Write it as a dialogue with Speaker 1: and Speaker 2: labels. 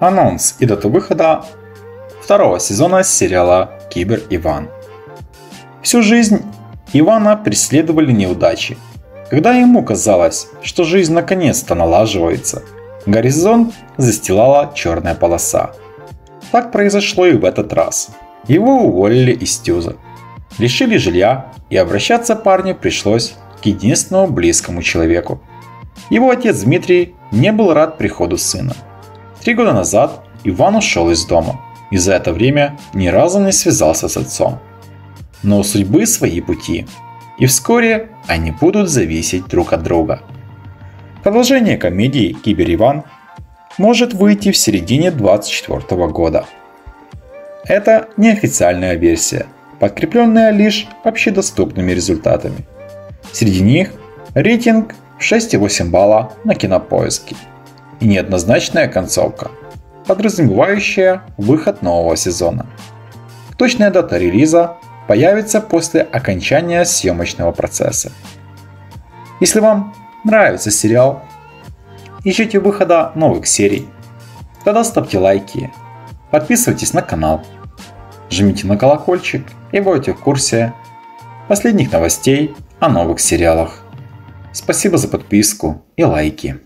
Speaker 1: Анонс и дату выхода второго сезона сериала Кибер Иван. Всю жизнь Ивана преследовали неудачи. Когда ему казалось, что жизнь наконец-то налаживается, горизонт застилала черная полоса. Так произошло и в этот раз. Его уволили из Тюза. Лишили жилья, и обращаться парню пришлось к единственному близкому человеку. Его отец Дмитрий не был рад приходу сына. Три года назад Иван ушел из дома и за это время ни разу не связался с отцом. Но у судьбы свои пути, и вскоре они будут зависеть друг от друга. Продолжение комедии «Кибер Иван» может выйти в середине 2024 года. Это неофициальная версия, подкрепленная лишь общедоступными результатами. Среди них рейтинг 6,8 балла на кинопоиске и неоднозначная концовка, подразумевающая выход нового сезона. Точная дата релиза появится после окончания съемочного процесса. Если вам нравится сериал, ищите выхода новых серий, тогда ставьте лайки, подписывайтесь на канал, жмите на колокольчик и будете в курсе последних новостей о новых сериалах. Спасибо за подписку и лайки.